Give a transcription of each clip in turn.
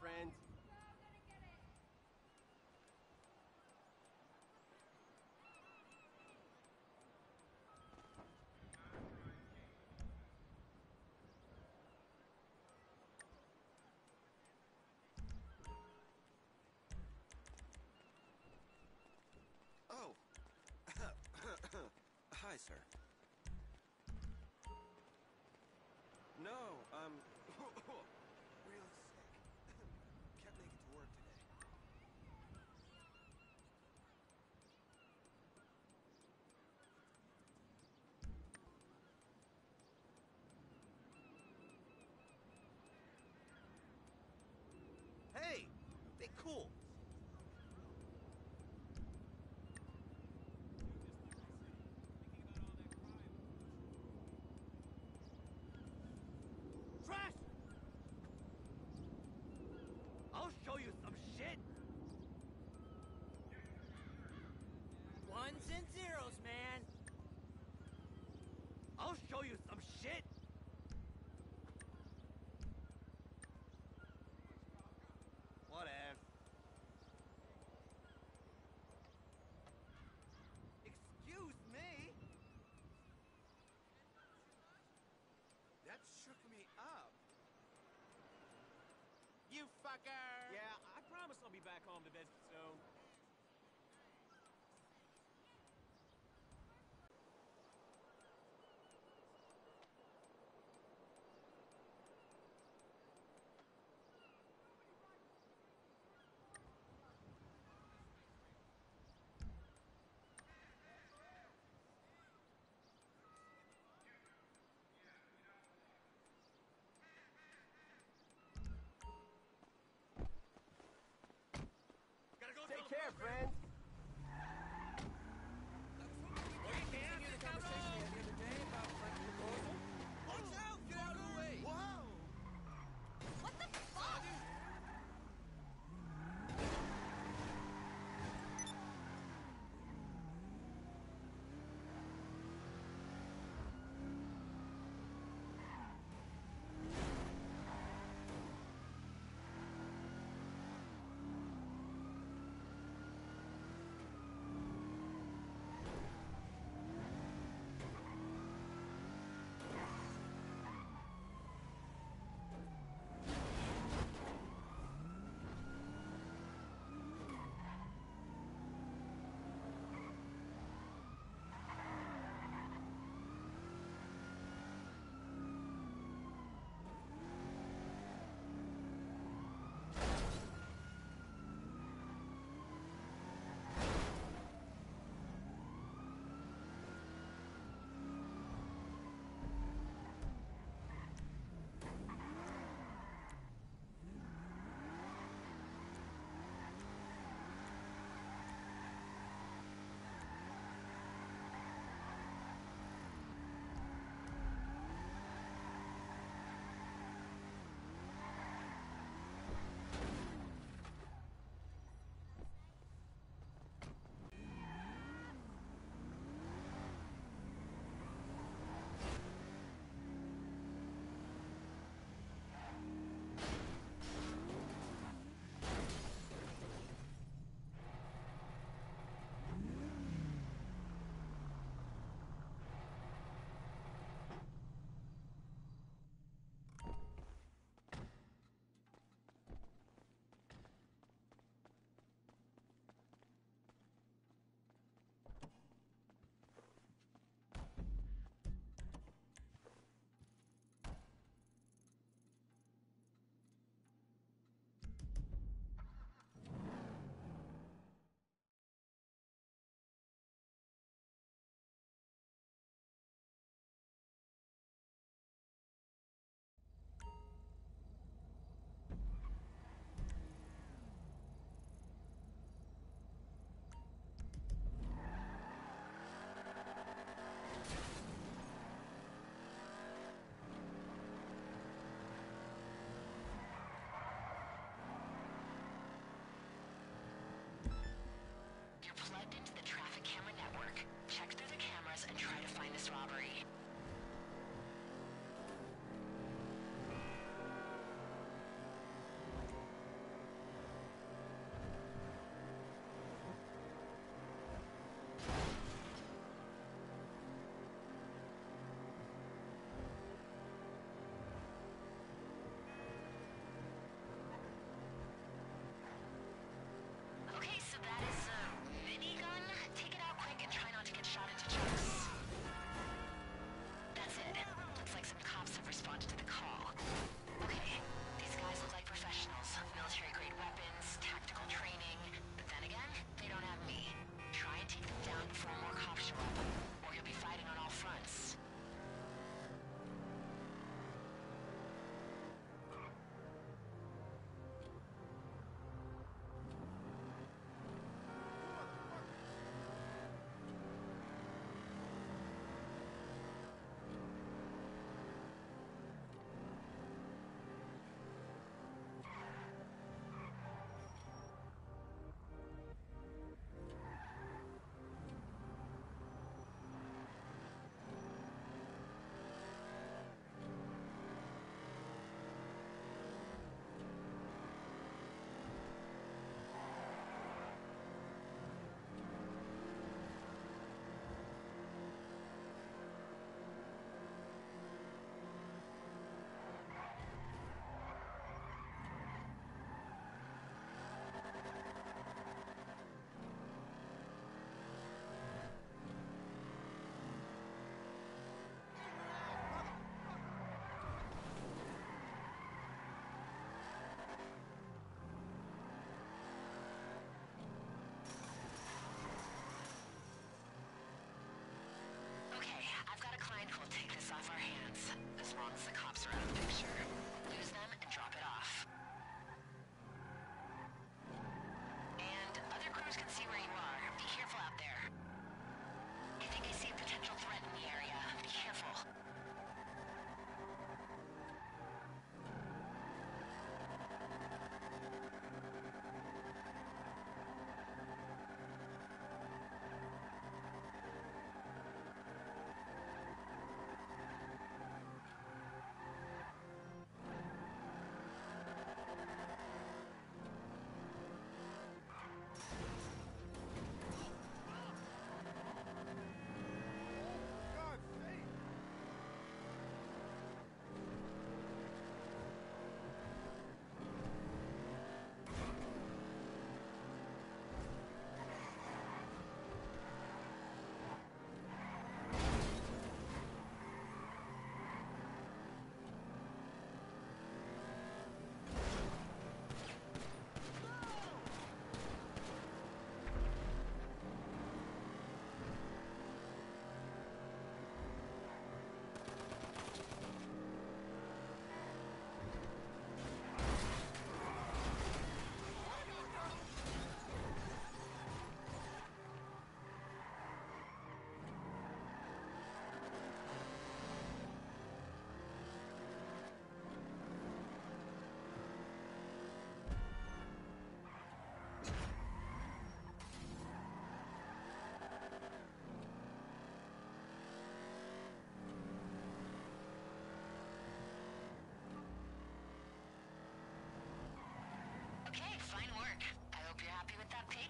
Bye, friends. Oh. Hi, sir. No, You friends!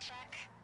Check.